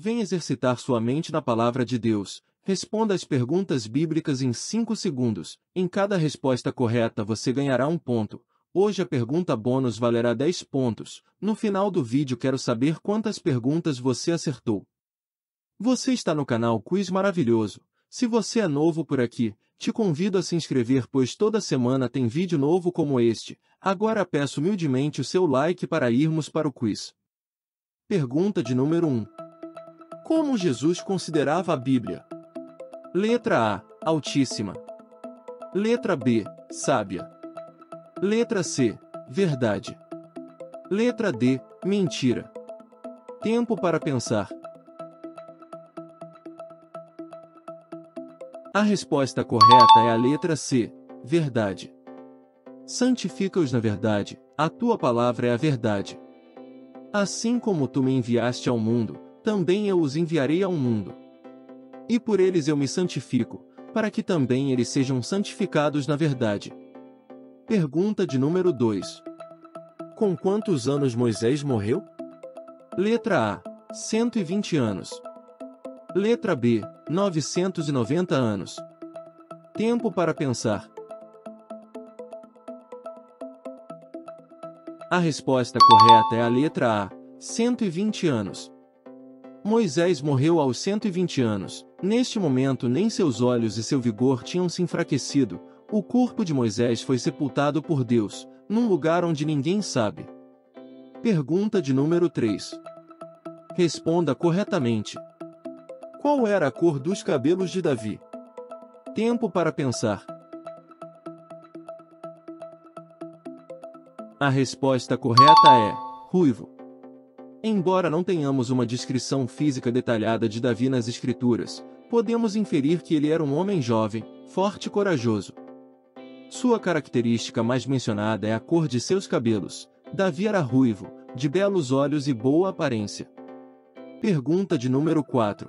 Vem exercitar sua mente na palavra de Deus. Responda as perguntas bíblicas em 5 segundos. Em cada resposta correta você ganhará um ponto. Hoje a pergunta bônus valerá 10 pontos. No final do vídeo quero saber quantas perguntas você acertou. Você está no canal Quiz Maravilhoso. Se você é novo por aqui, te convido a se inscrever pois toda semana tem vídeo novo como este. Agora peço humildemente o seu like para irmos para o quiz. Pergunta de número 1. Como Jesus considerava a Bíblia? Letra A. Altíssima. Letra B. Sábia. Letra C. Verdade. Letra D. Mentira. Tempo para pensar. A resposta correta é a letra C. Verdade. Santifica-os na verdade, a tua palavra é a verdade. Assim como tu me enviaste ao mundo, também eu os enviarei ao mundo. E por eles eu me santifico, para que também eles sejam santificados na verdade. Pergunta de número 2. Com quantos anos Moisés morreu? Letra A: 120 anos. Letra B: 990 anos. Tempo para pensar. A resposta correta é a letra A: 120 anos. Moisés morreu aos 120 anos. Neste momento nem seus olhos e seu vigor tinham se enfraquecido. O corpo de Moisés foi sepultado por Deus, num lugar onde ninguém sabe. Pergunta de número 3. Responda corretamente. Qual era a cor dos cabelos de Davi? Tempo para pensar. A resposta correta é ruivo. Embora não tenhamos uma descrição física detalhada de Davi nas Escrituras, podemos inferir que ele era um homem jovem, forte e corajoso. Sua característica mais mencionada é a cor de seus cabelos. Davi era ruivo, de belos olhos e boa aparência. Pergunta de número 4.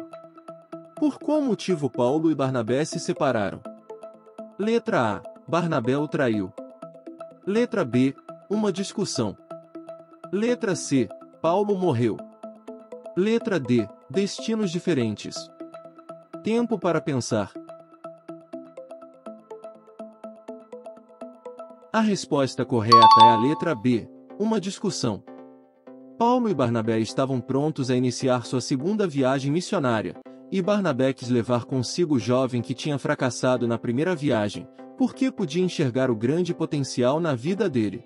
Por qual motivo Paulo e Barnabé se separaram? Letra A. Barnabé o traiu. Letra B. Uma discussão. Letra C. Paulo morreu. Letra D. Destinos diferentes. Tempo para pensar. A resposta correta é a letra B. Uma discussão. Paulo e Barnabé estavam prontos a iniciar sua segunda viagem missionária, e Barnabé quis levar consigo o jovem que tinha fracassado na primeira viagem, porque podia enxergar o grande potencial na vida dele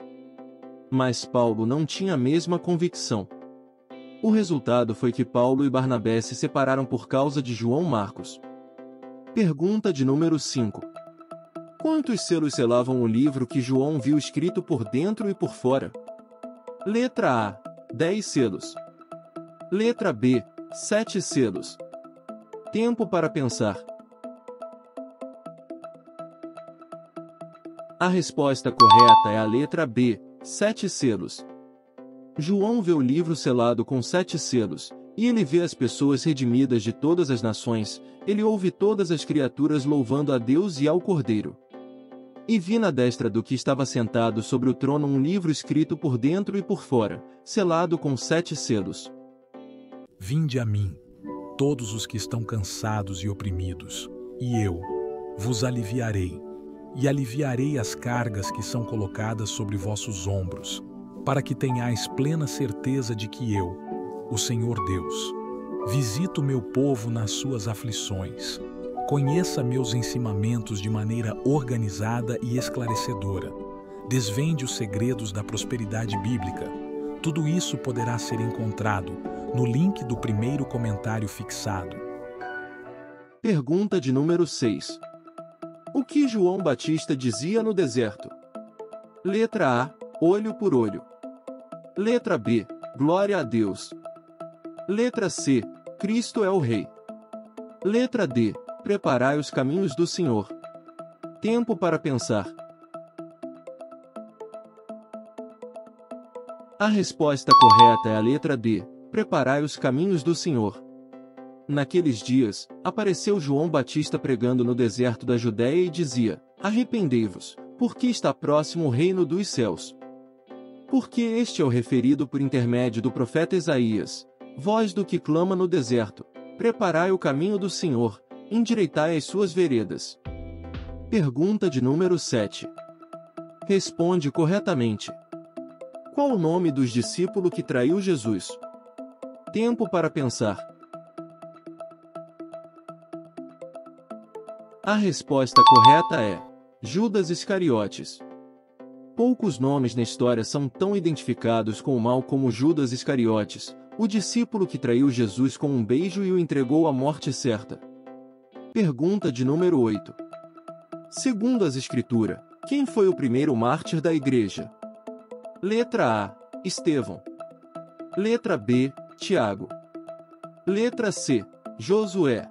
mas Paulo não tinha a mesma convicção. O resultado foi que Paulo e Barnabé se separaram por causa de João Marcos. Pergunta de número 5. Quantos selos selavam o livro que João viu escrito por dentro e por fora? Letra A: 10 selos. Letra B: 7 selos. Tempo para pensar. A resposta correta é a letra B, Sete selos. João vê o livro selado com sete selos, e ele vê as pessoas redimidas de todas as nações, ele ouve todas as criaturas louvando a Deus e ao Cordeiro. E vi na destra do que estava sentado sobre o trono um livro escrito por dentro e por fora, selado com sete selos. Vinde a mim, todos os que estão cansados e oprimidos, e eu vos aliviarei e aliviarei as cargas que são colocadas sobre vossos ombros, para que tenhais plena certeza de que eu, o Senhor Deus, visito meu povo nas suas aflições. Conheça meus ensinamentos de maneira organizada e esclarecedora. Desvende os segredos da prosperidade bíblica. Tudo isso poderá ser encontrado no link do primeiro comentário fixado. Pergunta de número 6. O que João Batista dizia no deserto? Letra A: olho por olho. Letra B: glória a Deus. Letra C: Cristo é o Rei. Letra D: preparai os caminhos do Senhor. Tempo para pensar. A resposta correta é a letra D: preparai os caminhos do Senhor. Naqueles dias, apareceu João Batista pregando no deserto da Judéia e dizia: Arrependei-vos, porque está próximo o reino dos céus. Porque este é o referido por intermédio do profeta Isaías. Voz do que clama no deserto: Preparai o caminho do Senhor, endireitai as suas veredas. Pergunta de número 7. Responde corretamente. Qual o nome dos discípulos que traiu Jesus? Tempo para pensar. A resposta correta é Judas Iscariotes. Poucos nomes na história são tão identificados com o mal como Judas Iscariotes, o discípulo que traiu Jesus com um beijo e o entregou à morte certa. Pergunta de número 8. Segundo as Escrituras, quem foi o primeiro mártir da igreja? Letra A. Estevão. Letra B. Tiago. Letra C. Josué.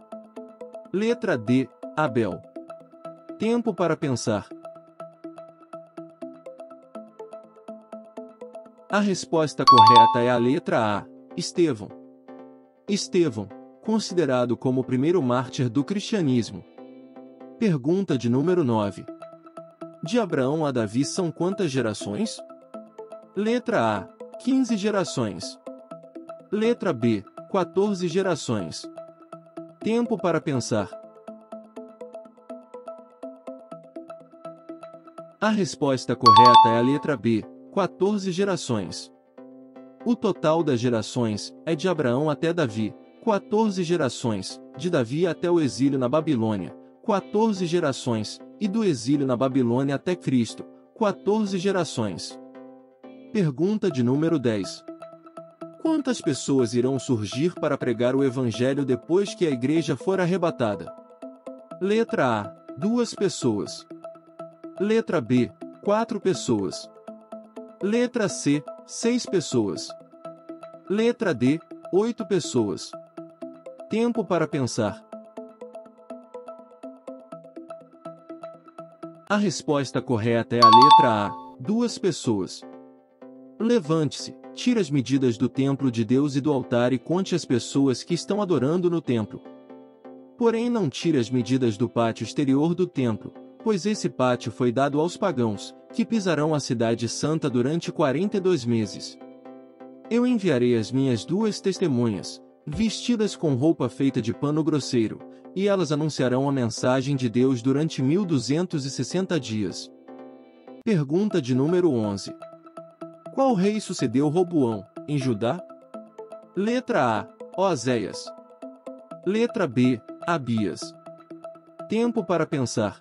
Letra D. Abel. Tempo para pensar. A resposta correta é a letra A. Estevão. Estevão, considerado como o primeiro mártir do cristianismo. Pergunta de número 9. De Abraão a Davi são quantas gerações? Letra A: 15 gerações. Letra B: 14 gerações. Tempo para pensar. A resposta correta é a letra B: 14 gerações. O total das gerações é de Abraão até Davi, 14 gerações, de Davi até o exílio na Babilônia, 14 gerações, e do exílio na Babilônia até Cristo, 14 gerações. Pergunta de número 10. Quantas pessoas irão surgir para pregar o Evangelho depois que a igreja for arrebatada? Letra A: duas pessoas. Letra B: quatro pessoas. Letra C: seis pessoas. Letra D: oito pessoas. Tempo para pensar. A resposta correta é a letra A: duas pessoas. Levante-se, tire as medidas do templo de Deus e do altar e conte as pessoas que estão adorando no templo. Porém, não tire as medidas do pátio exterior do templo, pois esse pátio foi dado aos pagãos, que pisarão a cidade santa durante 42 meses. Eu enviarei as minhas duas testemunhas, vestidas com roupa feita de pano grosseiro, e elas anunciarão a mensagem de Deus durante 1260 dias. Pergunta de número 11. Qual rei sucedeu Roboão, em Judá? Letra A. Oséias. Letra B. Abias. Tempo para pensar.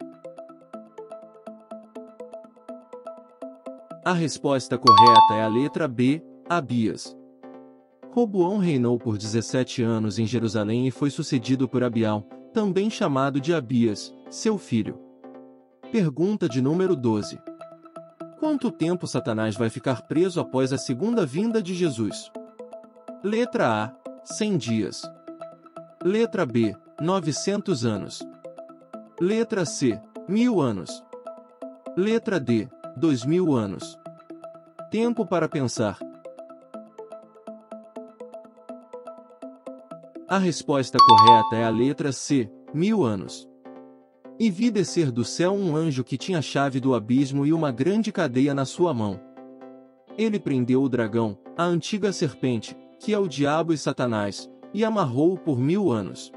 A resposta correta é a letra B. Abias. Roboão reinou por 17 anos em Jerusalém e foi sucedido por Abial, também chamado de Abias, seu filho. Pergunta de número 12. Quanto tempo Satanás vai ficar preso após a segunda vinda de Jesus? Letra A: 100 dias. Letra B: 900 anos. Letra C: 1000 anos. Letra D: 2000 anos. Tempo para pensar. A resposta correta é a letra C: mil anos. E vi descer do céu um anjo que tinha a chave do abismo e uma grande cadeia na sua mão. Ele prendeu o dragão, a antiga serpente, que é o diabo e Satanás, e amarrou-o por mil anos.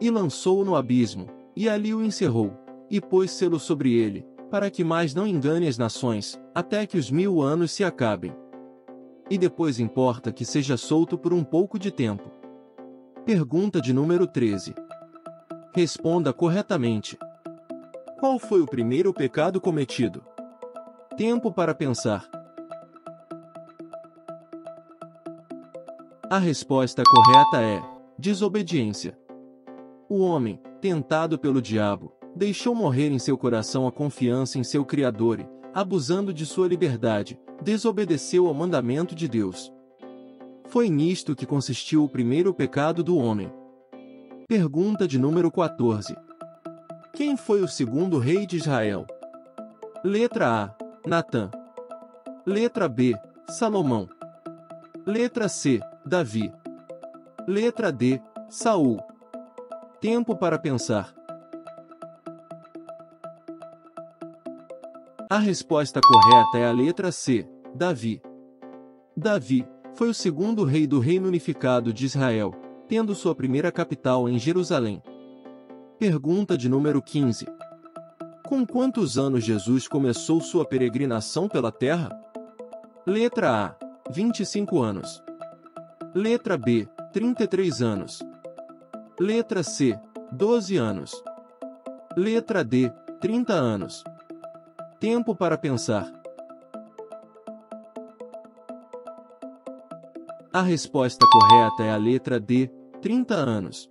E lançou-o no abismo, e ali o encerrou, e pôs selo sobre ele, para que mais não engane as nações, até que os mil anos se acabem. E depois importa que seja solto por um pouco de tempo. Pergunta de número 13. Responda corretamente. Qual foi o primeiro pecado cometido? Tempo para pensar. A resposta correta é: desobediência. O homem, tentado pelo diabo, deixou morrer em seu coração a confiança em seu Criador e, abusando de sua liberdade, desobedeceu ao mandamento de Deus. Foi nisto que consistiu o primeiro pecado do homem. Pergunta de número 14. Quem foi o segundo rei de Israel? Letra A: Natã. Letra B: Salomão. Letra C: Davi. Letra D: Saul. Tempo para pensar. A resposta correta é a letra C: Davi. Davi Foi o segundo rei do Reino Unificado de Israel, tendo sua primeira capital em Jerusalém. Pergunta de número 15. Com quantos anos Jesus começou sua peregrinação pela terra? Letra A: 25 anos. Letra B: 33 anos. Letra C: 12 anos. Letra D: 30 anos. Tempo para pensar. A resposta correta é a letra D: 30 anos.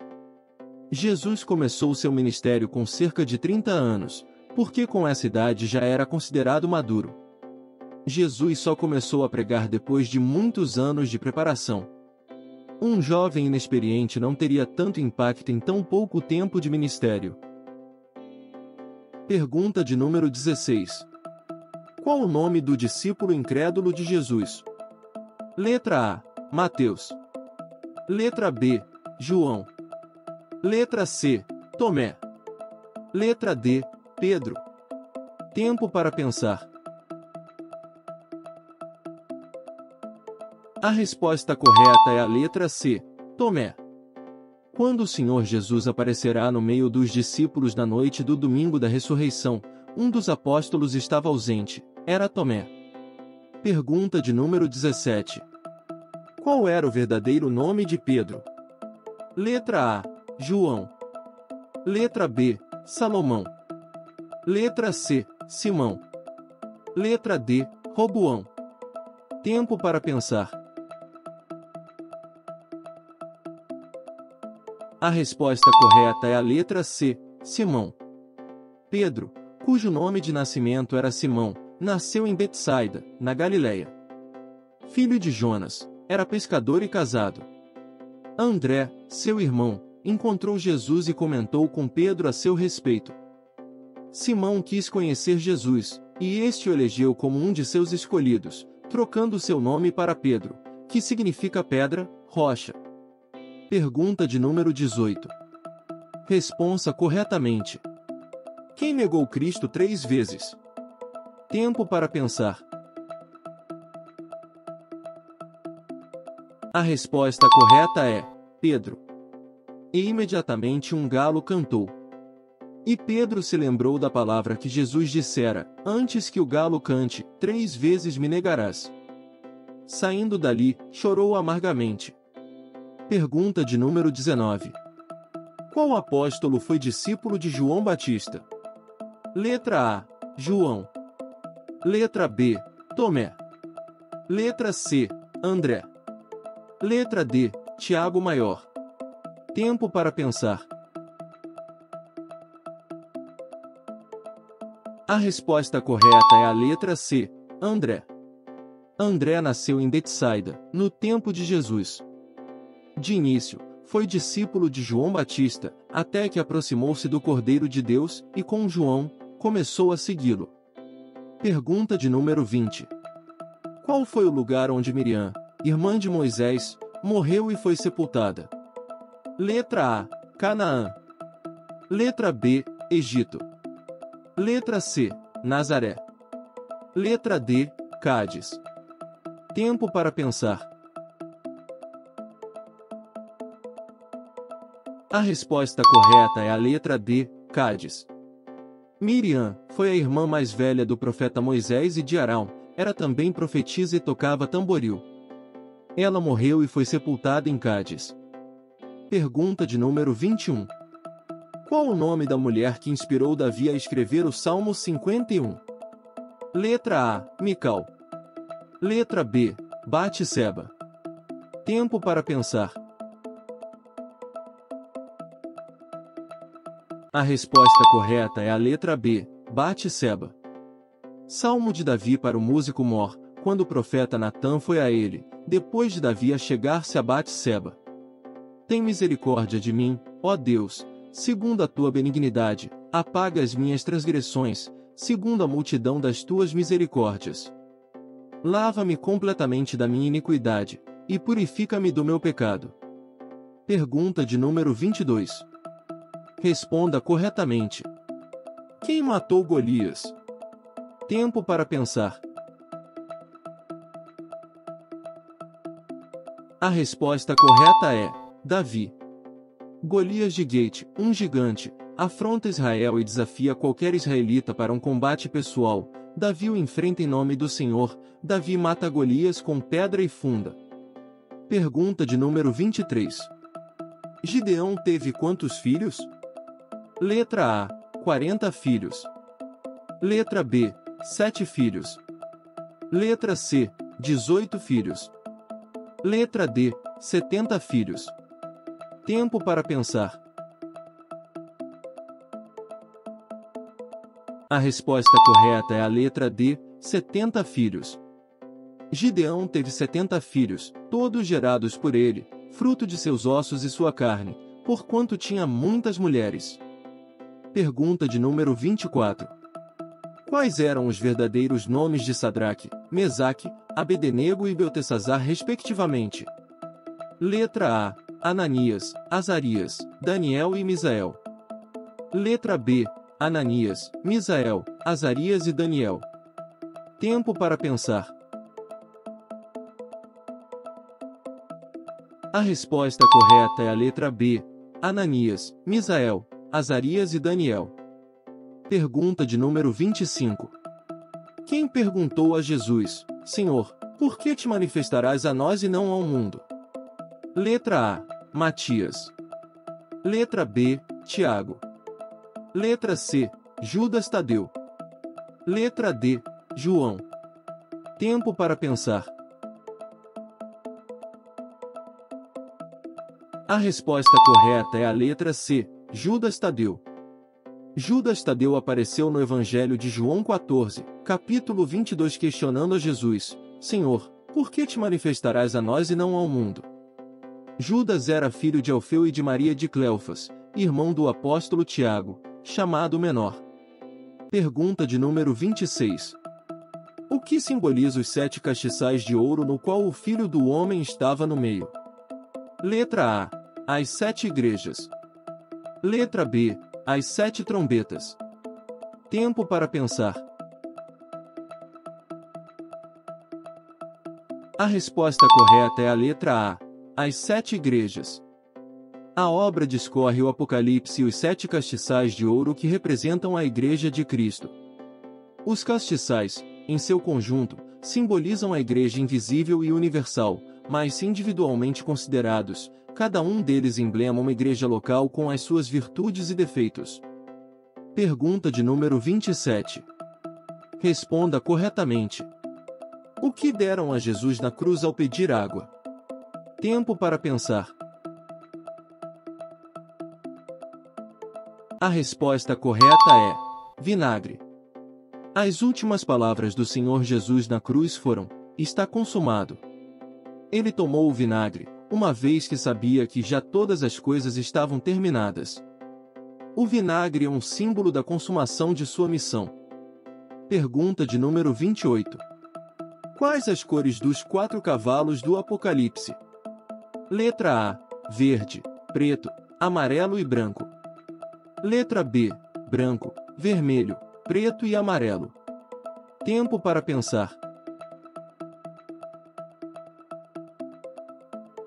Jesus começou seu ministério com cerca de 30 anos, porque com essa idade já era considerado maduro. Jesus só começou a pregar depois de muitos anos de preparação. Um jovem inexperiente não teria tanto impacto em tão pouco tempo de ministério. Pergunta de número 16. Qual o nome do discípulo incrédulo de Jesus? Letra A: Mateus. Letra B: João. Letra C: Tomé. Letra D: Pedro. Tempo para pensar. A resposta correta é a letra C. Tomé. Quando o Senhor Jesus aparecerá no meio dos discípulos na noite do domingo da ressurreição, um dos apóstolos estava ausente, era Tomé. Pergunta de número 17. Qual era o verdadeiro nome de Pedro? Letra A: João. Letra B: Salomão. Letra C: Simão. Letra D: Roboão. Tempo para pensar. A resposta correta é a letra C: Simão. Pedro, cujo nome de nascimento era Simão, nasceu em Betsaida, na Galileia. Filho de Jonas, era pescador e casado. André, seu irmão, encontrou Jesus e comentou com Pedro a seu respeito. Simão quis conhecer Jesus, e este o elegeu como um de seus escolhidos, trocando seu nome para Pedro, que significa pedra, rocha. Pergunta de número 18. Responsa corretamente. Quem negou Cristo três vezes? Tempo para pensar. A resposta correta é Pedro. E imediatamente um galo cantou. E Pedro se lembrou da palavra que Jesus dissera: Antes que o galo cante, três vezes me negarás. Saindo dali, chorou amargamente. Pergunta de número 19. Qual apóstolo foi discípulo de João Batista? Letra A: João. Letra B: Tomé. Letra C: André. Letra D: Tiago Maior. Tempo para pensar. A resposta correta é a letra C, André. André nasceu em Betsaida, no tempo de Jesus. De início, foi discípulo de João Batista, até que aproximou-se do Cordeiro de Deus e com João, começou a segui-lo. Pergunta de número 20. Qual foi o lugar onde Miriam, irmã de Moisés, morreu e foi sepultada? Letra A: Canaã. Letra B: Egito. Letra C: Nazaré. Letra D: Cádiz. Tempo para pensar. A resposta correta é a letra D: Cádiz. Miriam foi a irmã mais velha do profeta Moisés e de Arão, era também profetisa e tocava tamboril. Ela morreu e foi sepultada em Cádiz. Pergunta de número 21. Qual o nome da mulher que inspirou Davi a escrever o Salmo 51? Letra A: Mical. Letra B: Bate-seba. Tempo para pensar. A resposta correta é a letra B: Bate-seba. Salmo de Davi para o músico Mor, quando o profeta Natã foi a ele, depois de Davi a chegar-se a Bate-seba. Tem misericórdia de mim, ó Deus, segundo a tua benignidade, apaga as minhas transgressões, segundo a multidão das tuas misericórdias. Lava-me completamente da minha iniquidade, e purifica-me do meu pecado. Pergunta de número 22. Responda corretamente. Quem matou Golias? Tempo para pensar. A resposta correta é Davi. Golias de Gate, um gigante, afronta Israel e desafia qualquer israelita para um combate pessoal. Davi o enfrenta em nome do Senhor. Davi mata Golias com pedra e funda. Pergunta de número 23. Gideão teve quantos filhos? Letra A: 40 filhos. Letra B: 7 filhos. Letra C: 18 filhos. Letra D: 70 filhos. Tempo para pensar. A resposta correta é a letra D, 70 filhos. Gideão teve 70 filhos, todos gerados por ele, fruto de seus ossos e sua carne, porquanto tinha muitas mulheres. Pergunta de número 24. Quais eram os verdadeiros nomes de Sadraque, Mesaque, Abednego e Beltesazar respectivamente? Letra A. Ananias, Azarias, Daniel e Misael. Letra B. Ananias, Misael, Azarias e Daniel. Tempo para pensar. A resposta correta é a letra B. Ananias, Misael, Azarias e Daniel. Pergunta de número 25. Quem perguntou a Jesus, Senhor, por que te manifestarás a nós e não ao mundo? Letra A. Matias. Letra B, Tiago. Letra C, Judas Tadeu. Letra D, João. Tempo para pensar. A resposta correta é a letra C, Judas Tadeu. Judas Tadeu apareceu no Evangelho de João 14, capítulo 22 questionando a Jesus, Senhor, por que te manifestarás a nós e não ao mundo? Judas era filho de Alfeu e de Maria de Cleofas, irmão do apóstolo Tiago, chamado menor. Pergunta de número 26. O que simboliza os sete castiçais de ouro no qual o Filho do Homem estava no meio? Letra A. As sete igrejas. Letra B. As sete trombetas. Tempo para pensar. A resposta correta é a letra A. As sete igrejas. A obra discorre o Apocalipse e os sete castiçais de ouro que representam a Igreja de Cristo. Os castiçais, em seu conjunto, simbolizam a Igreja invisível e universal, mas individualmente considerados, cada um deles emblema uma igreja local com as suas virtudes e defeitos. Pergunta de número 27. Responda corretamente. O que deram a Jesus na cruz ao pedir água? Tempo para pensar. A resposta correta é: vinagre. As últimas palavras do Senhor Jesus na cruz foram: Está consumado. Ele tomou o vinagre, uma vez que sabia que já todas as coisas estavam terminadas. O vinagre é um símbolo da consumação de sua missão. Pergunta de número 28. Quais as cores dos quatro cavalos do Apocalipse? Letra A: verde, preto, amarelo e branco. Letra B: branco, vermelho, preto e amarelo. Tempo para pensar.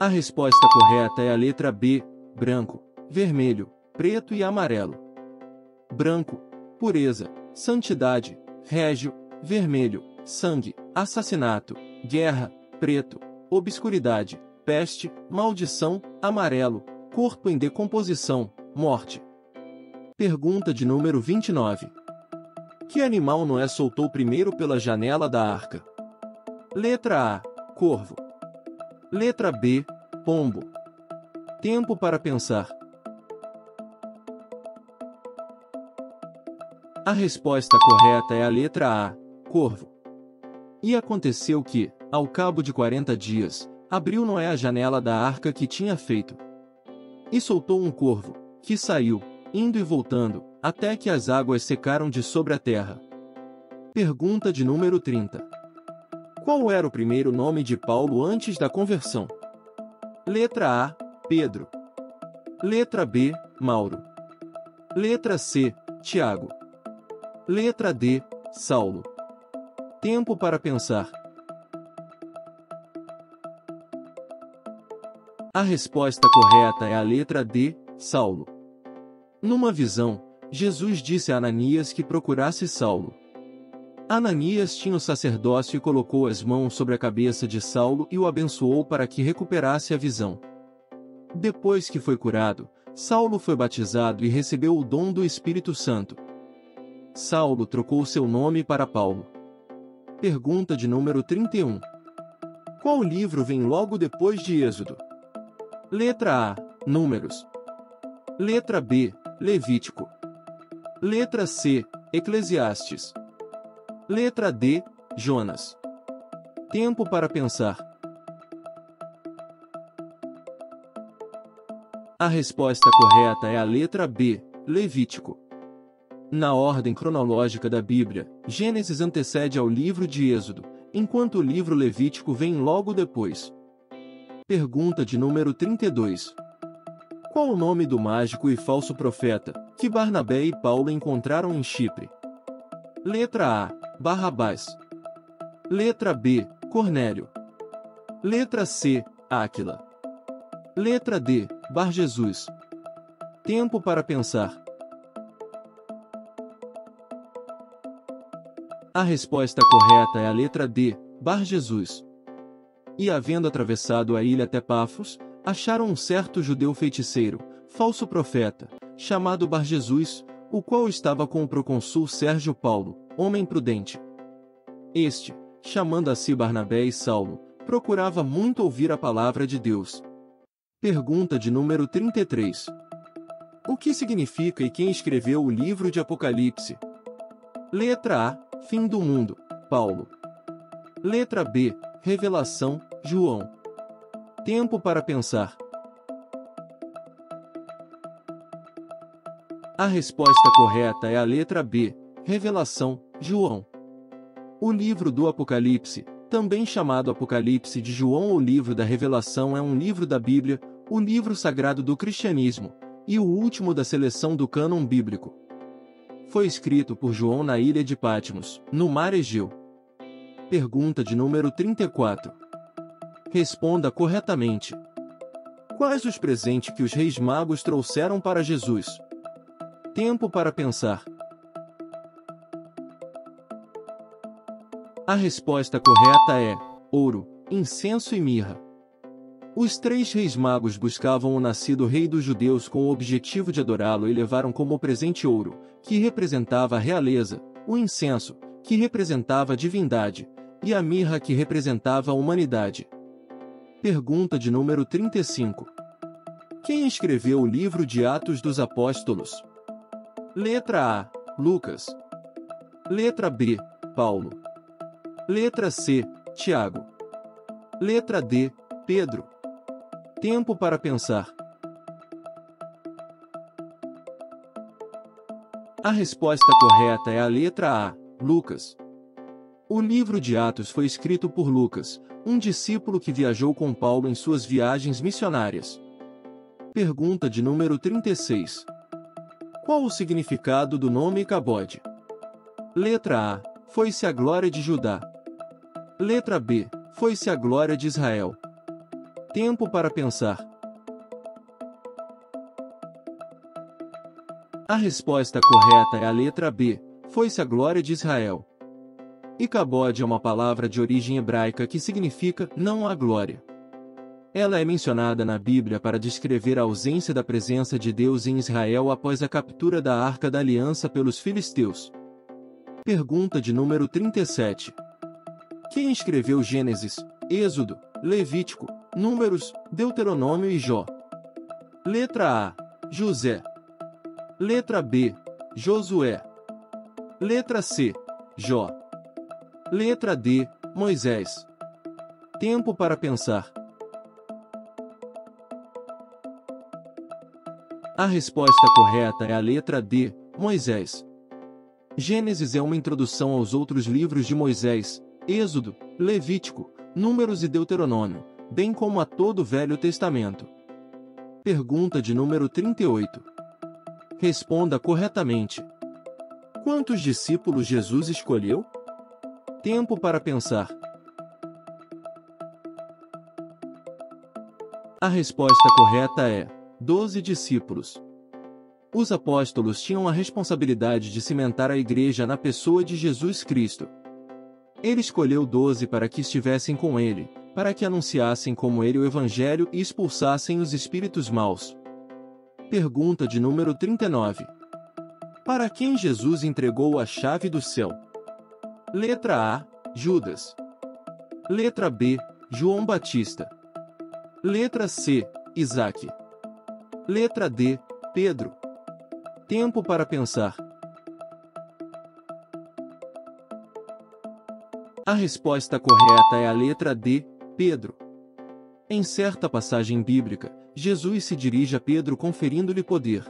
A resposta correta é a letra B: branco, vermelho, preto e amarelo. Branco, pureza, santidade, régio, vermelho, sangue, assassinato, guerra, preto, obscuridade, peste, maldição, amarelo, corpo em decomposição, morte. Pergunta de número 29. Que animal Noé soltou primeiro pela janela da arca? Letra A: Corvo. Letra B: Pombo. Tempo para pensar. A resposta correta é a letra A: Corvo. E aconteceu que, ao cabo de quarenta dias, abriu Noé a janela da arca que tinha feito. E soltou um corvo, que saiu, indo e voltando, até que as águas secaram de sobre a terra. Pergunta de número 30. Qual era o primeiro nome de Paulo antes da conversão? Letra A: Pedro. Letra B: Mauro. Letra C: Tiago. Letra D: Saulo. Tempo para pensar. A resposta correta é a letra D, Saulo. Numa visão, Jesus disse a Ananias que procurasse Saulo. Ananias tinha o sacerdócio e colocou as mãos sobre a cabeça de Saulo e o abençoou para que recuperasse a visão. Depois que foi curado, Saulo foi batizado e recebeu o dom do Espírito Santo. Saulo trocou seu nome para Paulo. Pergunta de número 31. Qual livro vem logo depois de Êxodo? Letra A: Números. Letra B: Levítico. Letra C: Eclesiastes. Letra D: Jonas. Tempo para pensar. A resposta correta é a letra B, Levítico. Na ordem cronológica da Bíblia, Gênesis antecede ao livro de Êxodo, enquanto o livro Levítico vem logo depois. Pergunta de número 32. Qual o nome do mágico e falso profeta que Barnabé e Paulo encontraram em Chipre? Letra A: Barrabás. Letra B, Cornélio. Letra C, Áquila. Letra D, Bar Jesus. Tempo para pensar. A resposta correta é a letra D, Bar Jesus. E havendo atravessado a ilha até Pafos, acharam um certo judeu feiticeiro, falso profeta, chamado Bar Jesus, o qual estava com o proconsul Sérgio Paulo, homem prudente. Este, chamando a si Barnabé e Saulo, procurava muito ouvir a palavra de Deus. Pergunta de número 33. O que significa e quem escreveu o livro de Apocalipse? Letra A: Fim do mundo, Paulo. Letra B: Revelação, João. Tempo para pensar. A resposta correta é a letra B, Revelação, João. O livro do Apocalipse, também chamado Apocalipse de João ou Livro da Revelação, é um livro da Bíblia, o livro sagrado do cristianismo, e o último da seleção do cânon bíblico. Foi escrito por João na ilha de Patmos, no mar Egeu. Pergunta de número 34. Responda corretamente. Quais os presentes que os reis magos trouxeram para Jesus? Tempo para pensar. A resposta correta é: ouro, incenso e mirra. Os três reis magos buscavam o nascido rei dos judeus com o objetivo de adorá-lo e levaram como presente ouro, que representava a realeza, o incenso, que representava a divindade, e a mirra que representava a humanidade. Pergunta de número 35. Quem escreveu o livro de Atos dos Apóstolos? Letra A: Lucas. Letra B: Paulo. Letra C, Tiago. Letra D, Pedro. Tempo para pensar. A resposta correta é a letra A, Lucas. O livro de Atos foi escrito por Lucas, um discípulo que viajou com Paulo em suas viagens missionárias. Pergunta de número 36. Qual o significado do nome Cabode? Letra A. Foi-se a glória de Judá. Letra B. Foi-se a glória de Israel. Tempo para pensar. A resposta correta é a letra B. Foi-se a glória de Israel. Icabod é uma palavra de origem hebraica que significa não há glória. Ela é mencionada na Bíblia para descrever a ausência da presença de Deus em Israel após a captura da Arca da Aliança pelos filisteus. Pergunta de número 37. Quem escreveu Gênesis, Êxodo, Levítico, Números, Deuteronômio e Jó? Letra A. José. Letra B. Josué. Letra C. Jó. Letra D. Moisés. Tempo para pensar. A resposta correta é a letra D. Moisés. Gênesis é uma introdução aos outros livros de Moisés, Êxodo, Levítico, Números e Deuteronômio, bem como a todo o Velho Testamento. Pergunta de número 38. Responda corretamente. Quantos discípulos Jesus escolheu? Tempo para pensar. A resposta correta é: doze discípulos. Os apóstolos tinham a responsabilidade de cimentar a igreja na pessoa de Jesus Cristo. Ele escolheu doze para que estivessem com ele, para que anunciassem como ele o Evangelho e expulsassem os espíritos maus. Pergunta de número 39. Para quem Jesus entregou a chave do céu? Letra A: Judas. Letra B: João Batista. Letra C: Isaac. Letra D: Pedro. Tempo para pensar. A resposta correta é a letra D, Pedro. Em certa passagem bíblica, Jesus se dirige a Pedro conferindo-lhe poder.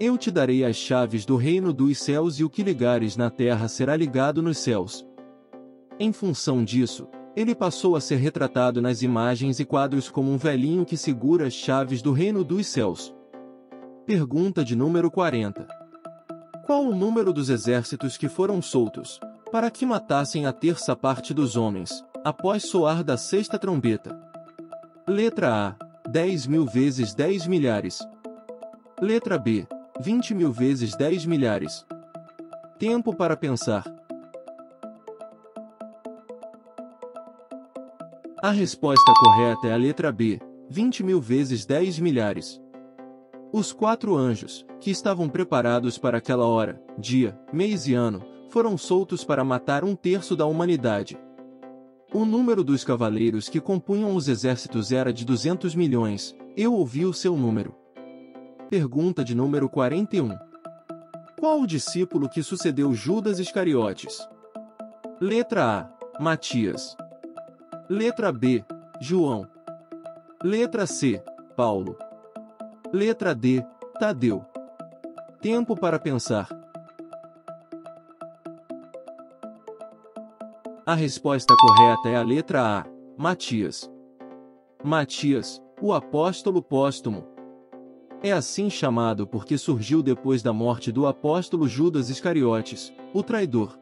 Eu te darei as chaves do reino dos céus e o que ligares na terra será ligado nos céus. Em função disso, ele passou a ser retratado nas imagens e quadros como um velhinho que segura as chaves do reino dos céus. Pergunta de número 40. Qual o número dos exércitos que foram soltos, para que matassem a terça parte dos homens, após soar da sexta trombeta? Letra A 10 mil vezes 10 milhares. Letra B. 20 mil vezes 10 milhares. Tempo para pensar. A resposta correta é a letra B. 20 mil vezes 10 milhares. Os quatro anjos, que estavam preparados para aquela hora, dia, mês e ano, foram soltos para matar um terço da humanidade. O número dos cavaleiros que compunham os exércitos era de 200 milhões, eu ouvi o seu número. Pergunta de número 41. Qual o discípulo que sucedeu Judas Iscariotes? Letra A. Matias. Letra B. João. Letra C. Paulo. Letra D. Tadeu. Tempo para pensar. A resposta correta é a letra A. Matias. Matias, o apóstolo póstumo. É assim chamado porque surgiu depois da morte do apóstolo Judas Iscariotes, o traidor.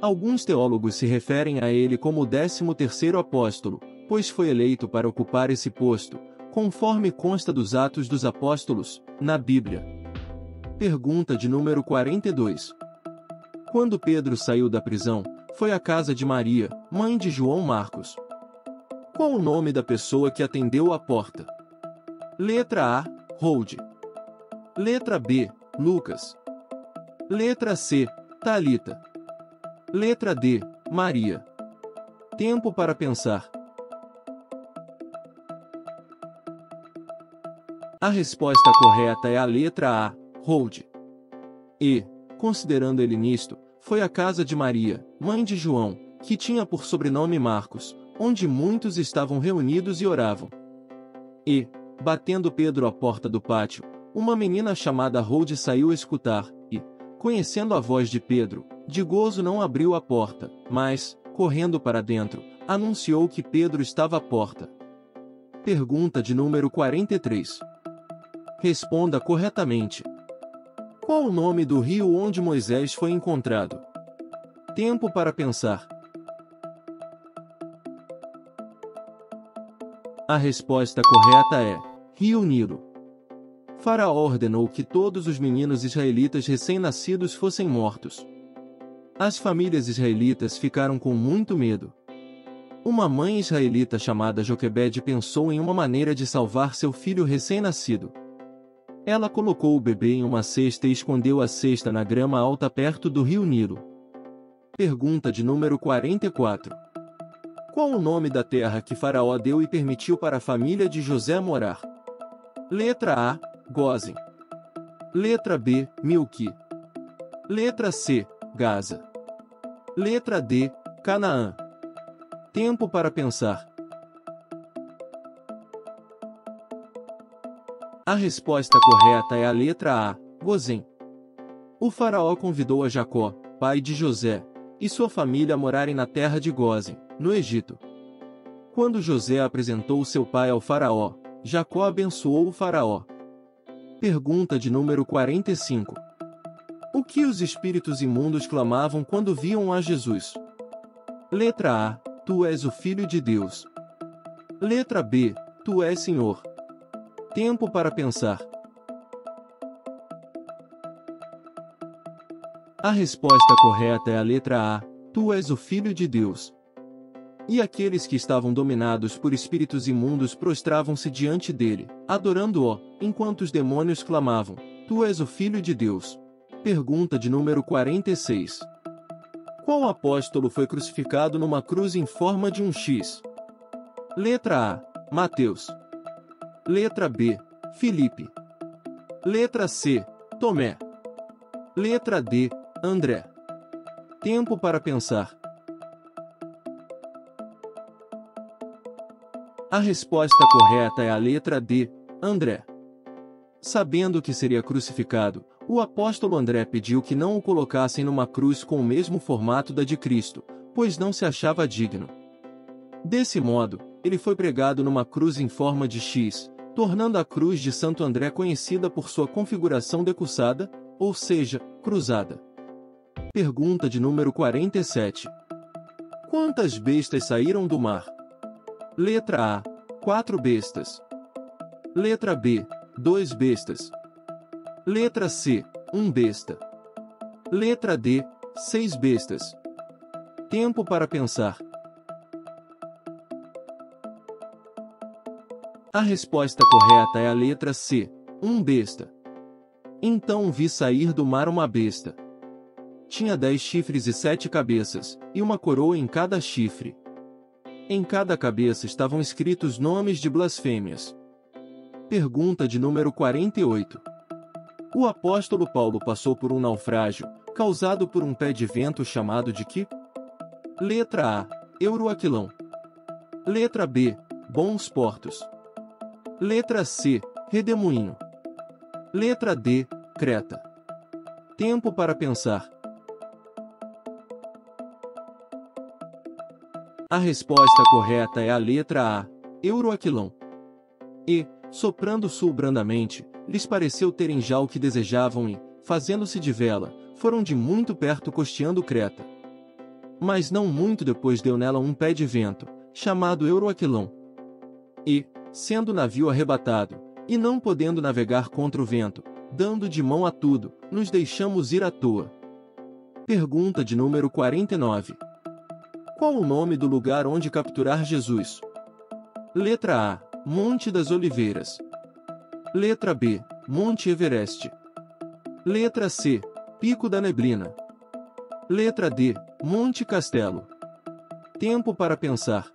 Alguns teólogos se referem a ele como o décimo terceiro apóstolo, pois foi eleito para ocupar esse posto, conforme consta dos Atos dos Apóstolos, na Bíblia. Pergunta de número 42. Quando Pedro saiu da prisão, foi à casa de Maria, mãe de João Marcos. Qual o nome da pessoa que atendeu à porta? Letra A, Hold. Letra B, Lucas. Letra C, Talita. Letra D, Maria. Tempo para pensar. A resposta correta é a letra A, Hold. E, considerando ele nisto, foi à casa de Maria, mãe de João, que tinha por sobrenome Marcos, onde muitos estavam reunidos e oravam. E, batendo Pedro à porta do pátio, uma menina chamada Rode saiu a escutar, e, conhecendo a voz de Pedro, de gozo não abriu a porta, mas, correndo para dentro, anunciou que Pedro estava à porta. Pergunta de número 43. Responda corretamente. Qual o nome do rio onde Moisés foi encontrado? Tempo para pensar. A resposta correta é Rio Nilo. Faraó ordenou que todos os meninos israelitas recém-nascidos fossem mortos. As famílias israelitas ficaram com muito medo. Uma mãe israelita chamada Joquebede pensou em uma maneira de salvar seu filho recém-nascido. Ela colocou o bebê em uma cesta e escondeu a cesta na grama alta perto do rio Nilo. Pergunta de número 44. Qual o nome da terra que Faraó deu e permitiu para a família de José morar? Letra A, Gozen. Letra B, Milqui. Letra C, Gaza. Letra D, Canaã. Tempo para pensar. A resposta correta é a letra A, Gozem. O faraó convidou a Jacó, pai de José, e sua família a morarem na terra de Gozem, no Egito. Quando José apresentou seu pai ao faraó, Jacó abençoou o faraó. Pergunta de número 45. O que os espíritos imundos clamavam quando viam a Jesus? Letra A. Tu és o Filho de Deus. Letra B. Tu és Senhor. Tempo para pensar. A resposta correta é a letra A. Tu és o Filho de Deus. E aqueles que estavam dominados por espíritos imundos prostravam-se diante dele, adorando-o, enquanto os demônios clamavam: Tu és o Filho de Deus. Pergunta de número 46. Qual apóstolo foi crucificado numa cruz em forma de um X? Letra A: Mateus. Letra B: Filipe. Letra C: Tomé. Letra D: André. Tempo para pensar. A resposta correta é a letra D, André. Sabendo que seria crucificado, o apóstolo André pediu que não o colocassem numa cruz com o mesmo formato da de Cristo, pois não se achava digno. Desse modo, ele foi pregado numa cruz em forma de X, tornando a cruz de Santo André conhecida por sua configuração decussada, ou seja, cruzada. Pergunta de número 47. Quantas bestas saíram do mar? Letra A. Quatro bestas. Letra B. Dois bestas. Letra C. Um besta. Letra D. Seis bestas. Tempo para pensar. A resposta correta é a letra C. Um besta. Então vi sair do mar uma besta. Tinha dez chifres e sete cabeças, e uma coroa em cada chifre. Em cada cabeça estavam escritos nomes de blasfêmias. Pergunta de número 48. O apóstolo Paulo passou por um naufrágio, causado por um pé de vento chamado de que? Letra A. Euroaquilão. Letra B. Bons Portos. Letra C. Redemoinho. Letra D. Creta. Tempo para pensar. A resposta correta é a letra A, Euroaquilão. E, soprando sul brandamente, lhes pareceu terem já o que desejavam e, fazendo-se de vela, foram de muito perto costeando Creta. Mas não muito depois deu nela um pé de vento, chamado Euroaquilão. E, sendo o navio arrebatado, e não podendo navegar contra o vento, dando de mão a tudo, nos deixamos ir à toa. Pergunta de número 49. Qual o nome do lugar onde capturar Jesus? Letra A: Monte das Oliveiras. Letra B: Monte Everest. Letra C: Pico da Neblina. Letra D: Monte Castelo. Tempo para pensar.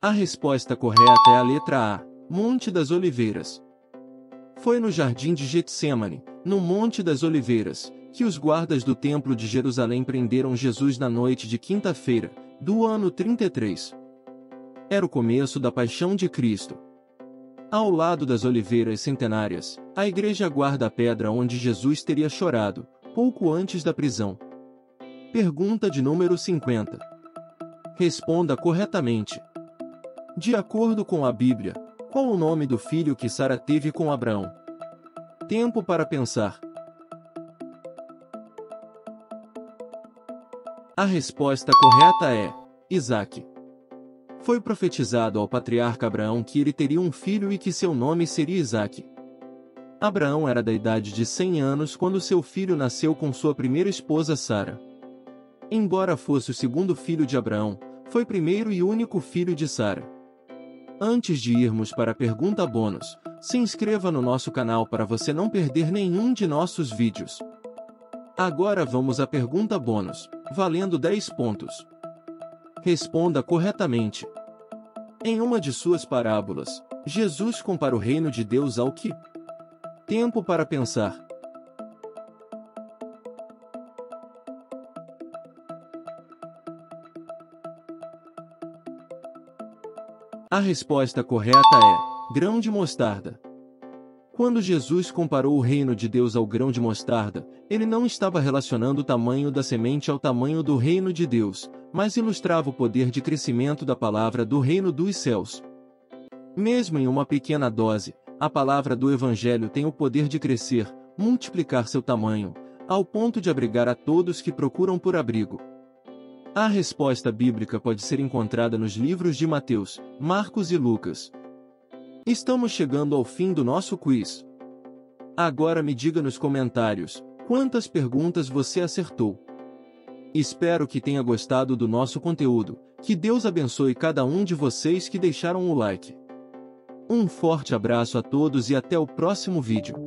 A resposta correta é a letra A: Monte das Oliveiras. Foi no jardim de Getsemane, no Monte das Oliveiras, que os guardas do Templo de Jerusalém prenderam Jesus na noite de quinta-feira, do ano 33. Era o começo da paixão de Cristo. Ao lado das oliveiras centenárias, a igreja guarda a pedra onde Jesus teria chorado, pouco antes da prisão. Pergunta de número 50. Responda corretamente. De acordo com a Bíblia, qual o nome do filho que Sara teve com Abraão? Tempo para pensar. A resposta correta é Isaac. Foi profetizado ao patriarca Abraão que ele teria um filho e que seu nome seria Isaac. Abraão era da idade de 100 anos quando seu filho nasceu com sua primeira esposa Sara. Embora fosse o segundo filho de Abraão, foi primeiro e único filho de Sara. Antes de irmos para a pergunta bônus, se inscreva no nosso canal para você não perder nenhum de nossos vídeos. Agora vamos à pergunta bônus, valendo 10 pontos. Responda corretamente. Em uma de suas parábolas, Jesus compara o reino de Deus ao que? Tempo para pensar. A resposta correta é grão de mostarda. Quando Jesus comparou o reino de Deus ao grão de mostarda, ele não estava relacionando o tamanho da semente ao tamanho do reino de Deus, mas ilustrava o poder de crescimento da palavra do reino dos céus. Mesmo em uma pequena dose, a palavra do Evangelho tem o poder de crescer, multiplicar seu tamanho, ao ponto de abrigar a todos que procuram por abrigo. A resposta bíblica pode ser encontrada nos livros de Mateus, Marcos e Lucas. Estamos chegando ao fim do nosso quiz. Agora me diga nos comentários quantas perguntas você acertou. Espero que tenha gostado do nosso conteúdo. Que Deus abençoe cada um de vocês que deixaram o like. Um forte abraço a todos e até o próximo vídeo.